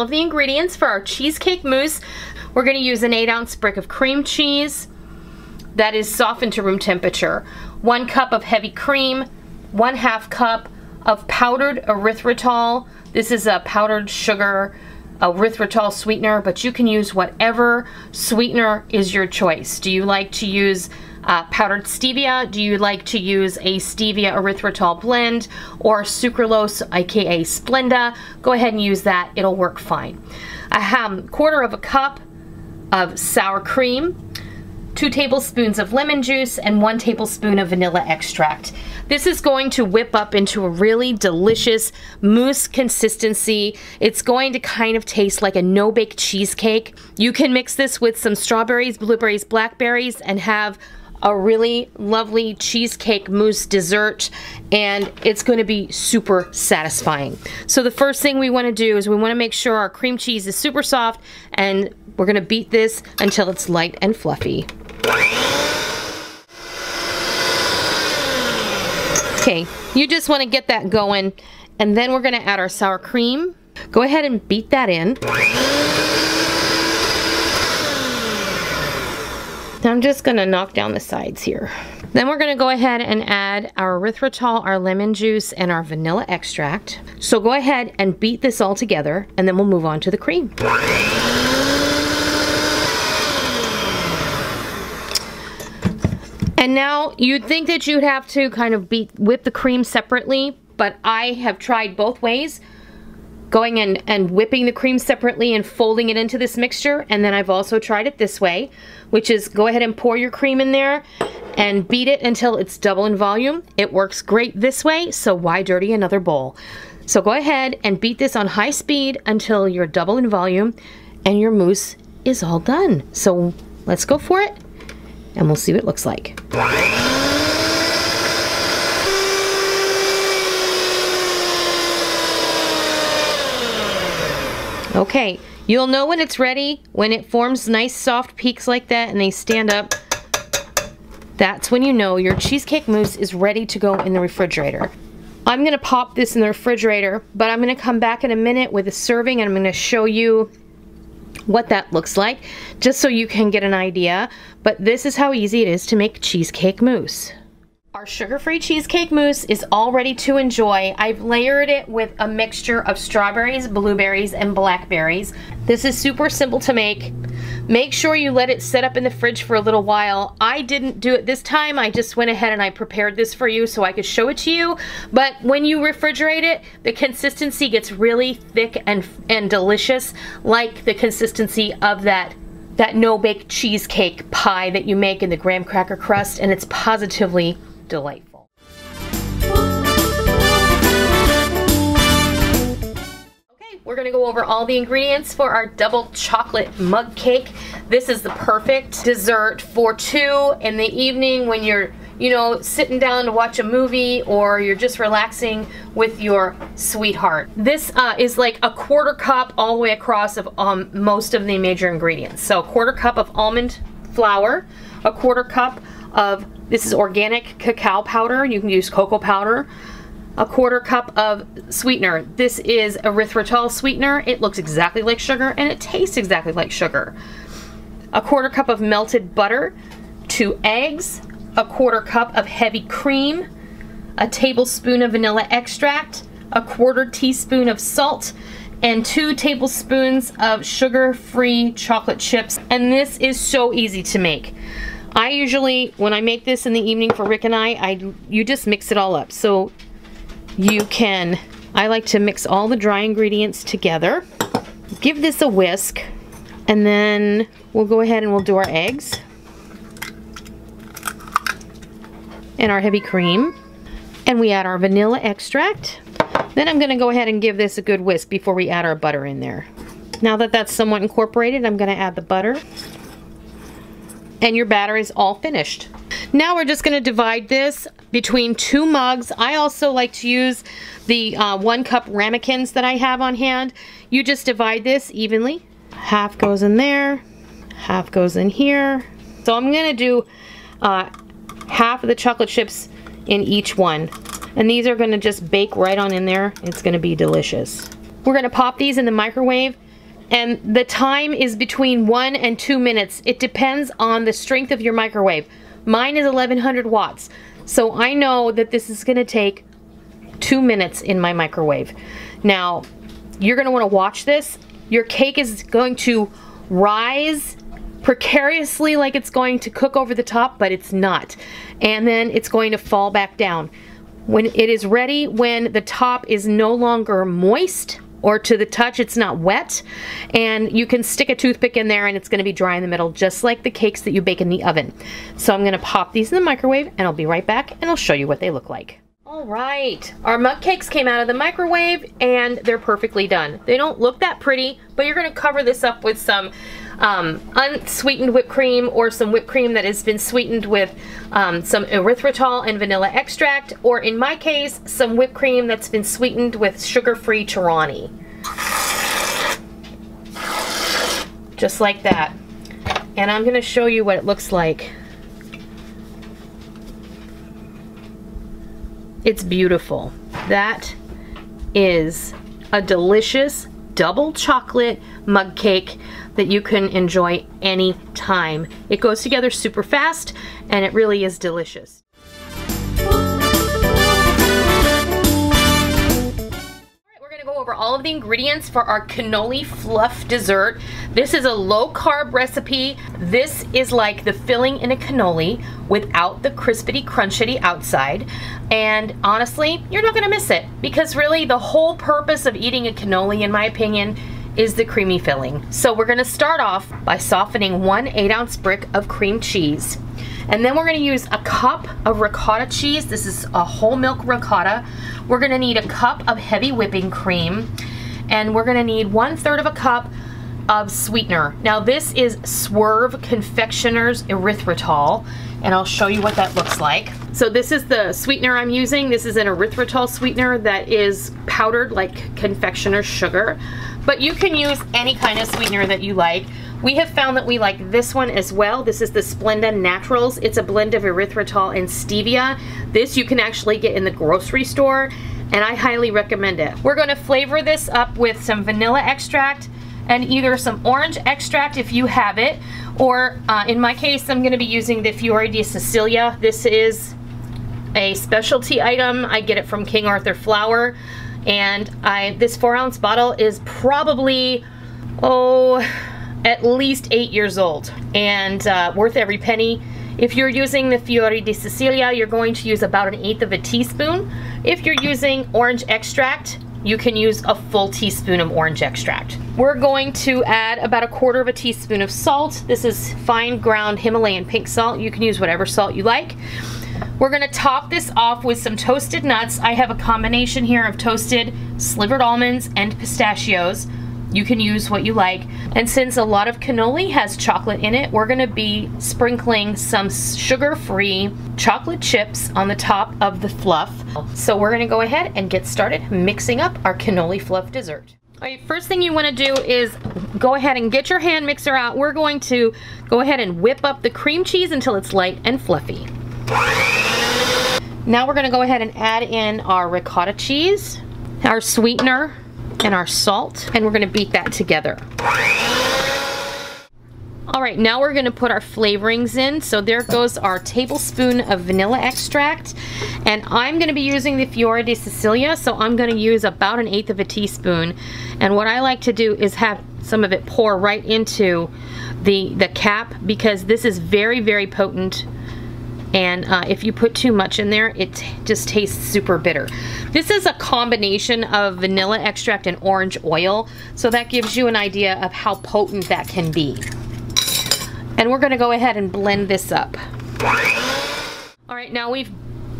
of the ingredients for our cheesecake mousse. We're gonna use an eight ounce brick of cream cheese that is softened to room temperature, one cup of heavy cream, one half cup of powdered erythritol. This is a powdered sugar erythritol sweetener, but you can use whatever sweetener is your choice. Do you like to use uh, powdered stevia? Do you like to use a stevia erythritol blend or sucralose, aka Splenda? Go ahead and use that, it'll work fine. I have quarter of a cup of sour cream, two tablespoons of lemon juice, and one tablespoon of vanilla extract. This is going to whip up into a really delicious mousse consistency. It's going to kind of taste like a no-bake cheesecake. You can mix this with some strawberries, blueberries, blackberries, and have a really lovely cheesecake mousse dessert and it's going to be super satisfying. So the first thing we want to do is we want to make sure our cream cheese is super soft and we're going to beat this until it's light and fluffy. Okay, you just want to get that going and then we're going to add our sour cream. Go ahead and beat that in. I'm just going to knock down the sides here. Then we're going to go ahead and add our erythritol, our lemon juice, and our vanilla extract. So go ahead and beat this all together and then we'll move on to the cream. And now you'd think that you'd have to kind of beat whip the cream separately, but I have tried both ways going and, and whipping the cream separately and folding it into this mixture. And then I've also tried it this way, which is go ahead and pour your cream in there and beat it until it's double in volume. It works great this way, so why dirty another bowl? So go ahead and beat this on high speed until you're double in volume and your mousse is all done. So let's go for it and we'll see what it looks like. Okay, you'll know when it's ready, when it forms nice soft peaks like that and they stand up. That's when you know your cheesecake mousse is ready to go in the refrigerator. I'm gonna pop this in the refrigerator, but I'm gonna come back in a minute with a serving and I'm gonna show you what that looks like, just so you can get an idea. But this is how easy it is to make cheesecake mousse. Our sugar-free cheesecake mousse is all ready to enjoy. I've layered it with a mixture of strawberries, blueberries, and blackberries. This is super simple to make. Make sure you let it set up in the fridge for a little while. I didn't do it this time. I just went ahead and I prepared this for you so I could show it to you. But when you refrigerate it, the consistency gets really thick and, and delicious, like the consistency of that that no-bake cheesecake pie that you make in the graham cracker crust, and it's positively delightful. Okay, we're gonna go over all the ingredients for our double chocolate mug cake. This is the perfect dessert for two in the evening when you're you know, sitting down to watch a movie or you're just relaxing with your sweetheart. This uh, is like a quarter cup all the way across of um, most of the major ingredients. So a quarter cup of almond flour, a quarter cup of this is organic cacao powder. You can use cocoa powder. A quarter cup of sweetener. This is erythritol sweetener. It looks exactly like sugar and it tastes exactly like sugar. A quarter cup of melted butter, two eggs, a quarter cup of heavy cream, a tablespoon of vanilla extract, a quarter teaspoon of salt, and two tablespoons of sugar-free chocolate chips. And this is so easy to make. I usually, when I make this in the evening for Rick and I, I you just mix it all up. So you can, I like to mix all the dry ingredients together. Give this a whisk. And then we'll go ahead and we'll do our eggs. And our heavy cream. And we add our vanilla extract. Then I'm going to go ahead and give this a good whisk before we add our butter in there. Now that that's somewhat incorporated, I'm going to add the butter and your batter is all finished. Now we're just going to divide this between two mugs. I also like to use the uh, one cup ramekins that I have on hand. You just divide this evenly. Half goes in there, half goes in here. So I'm going to do uh, half of the chocolate chips in each one. And these are going to just bake right on in there. It's going to be delicious. We're gonna pop these in the microwave and the time is between one and two minutes. It depends on the strength of your microwave. Mine is 1100 watts. So I know that this is gonna take two minutes in my microwave. Now, you're gonna wanna watch this. Your cake is going to rise precariously like it's going to cook over the top, but it's not. And then it's going to fall back down. When it is ready, when the top is no longer moist, or to the touch it's not wet and you can stick a toothpick in there and it's going to be dry in the middle just like the cakes that you bake in the oven. So I'm going to pop these in the microwave and I'll be right back and I'll show you what they look like. All right, our mug cakes came out of the microwave and they're perfectly done. They don't look that pretty, but you're gonna cover this up with some um, unsweetened whipped cream or some whipped cream that has been sweetened with um, some erythritol and vanilla extract, or in my case, some whipped cream that's been sweetened with sugar-free Torani. Just like that. And I'm gonna show you what it looks like. It's beautiful. That is a delicious double chocolate mug cake that you can enjoy any time. It goes together super fast and it really is delicious. Over all of the ingredients for our cannoli fluff dessert. This is a low carb recipe. This is like the filling in a cannoli without the crispity crunchity outside. And honestly, you're not gonna miss it because really the whole purpose of eating a cannoli, in my opinion, is the creamy filling. So we're gonna start off by softening one eight ounce brick of cream cheese. And then we're gonna use a cup of ricotta cheese. This is a whole milk ricotta. We're gonna need a cup of heavy whipping cream. And we're gonna need one third of a cup of sweetener. Now this is Swerve Confectioner's Erythritol and I'll show you what that looks like. So this is the sweetener I'm using. This is an erythritol sweetener that is powdered like confectioner's sugar, but you can use any kind of sweetener that you like. We have found that we like this one as well. This is the Splenda Naturals. It's a blend of erythritol and stevia. This you can actually get in the grocery store and I highly recommend it. We're gonna flavor this up with some vanilla extract and either some orange extract if you have it, or uh, in my case, I'm gonna be using the Fiore di Sicilia. This is a specialty item. I get it from King Arthur Flour. And I this four ounce bottle is probably, oh, at least eight years old and uh, worth every penny. If you're using the Fiore di Sicilia, you're going to use about an eighth of a teaspoon. If you're using orange extract, you can use a full teaspoon of orange extract. We're going to add about a quarter of a teaspoon of salt. This is fine ground Himalayan pink salt. You can use whatever salt you like. We're gonna top this off with some toasted nuts. I have a combination here of toasted slivered almonds and pistachios. You can use what you like. And since a lot of cannoli has chocolate in it, we're gonna be sprinkling some sugar-free chocolate chips on the top of the fluff. So we're gonna go ahead and get started mixing up our cannoli fluff dessert. All right, first thing you wanna do is go ahead and get your hand mixer out. We're going to go ahead and whip up the cream cheese until it's light and fluffy. Now we're gonna go ahead and add in our ricotta cheese, our sweetener, and our salt, and we're gonna beat that together. All right, now we're gonna put our flavorings in. So there goes our tablespoon of vanilla extract. And I'm gonna be using the Fiore di Sicilia, so I'm gonna use about an eighth of a teaspoon. And what I like to do is have some of it pour right into the, the cap because this is very, very potent and uh, if you put too much in there it just tastes super bitter. This is a combination of vanilla extract and orange oil so that gives you an idea of how potent that can be. And we're gonna go ahead and blend this up. All right now we've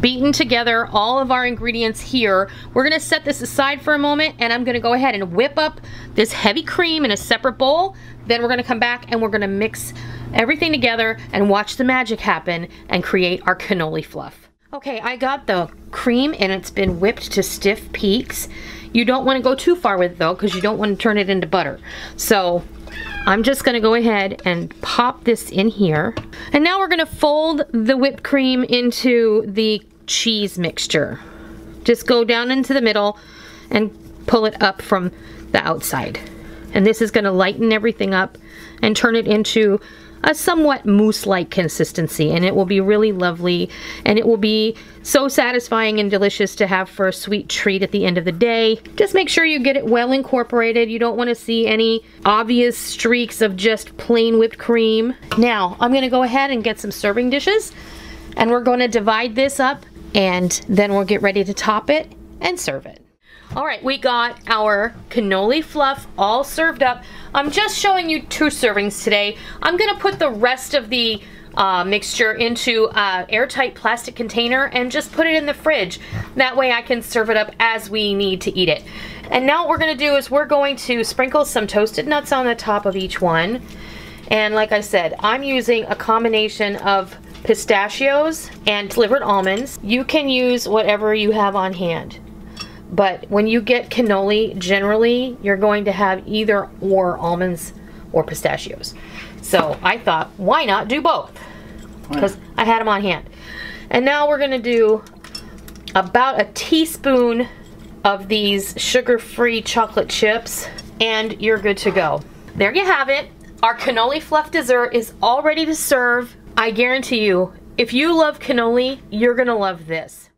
beaten together all of our ingredients here. We're gonna set this aside for a moment and I'm gonna go ahead and whip up this heavy cream in a separate bowl. Then we're gonna come back and we're gonna mix everything together and watch the magic happen and create our cannoli fluff. Okay, I got the cream and it's been whipped to stiff peaks. You don't want to go too far with it though because you don't want to turn it into butter. So I'm just to go ahead and pop this in here. And now we're to fold the whipped cream into the cheese mixture. Just go down into the middle and pull it up from the outside. And this is gonna lighten everything up and turn it into a somewhat mousse-like consistency and it will be really lovely and it will be so satisfying and delicious to have for a sweet treat at the end of the day. Just make sure you get it well incorporated. You don't want to see any obvious streaks of just plain whipped cream. Now, I'm going to go ahead and get some serving dishes and we're going to divide this up and then we'll get ready to top it and serve it. All right, we got our cannoli fluff all served up. I'm just showing you two servings today. I'm gonna put the rest of the uh, mixture into an airtight plastic container and just put it in the fridge. That way I can serve it up as we need to eat it. And now what we're gonna do is we're going to sprinkle some toasted nuts on the top of each one. And like I said, I'm using a combination of pistachios and slivered almonds. You can use whatever you have on hand. But when you get cannoli, generally you're going to have either or almonds or pistachios. So I thought, why not do both? Because I had them on hand. And now we're gonna do about a teaspoon of these sugar-free chocolate chips and you're good to go. There you have it. Our cannoli fluff dessert is all ready to serve. I guarantee you, if you love cannoli, you're gonna love this.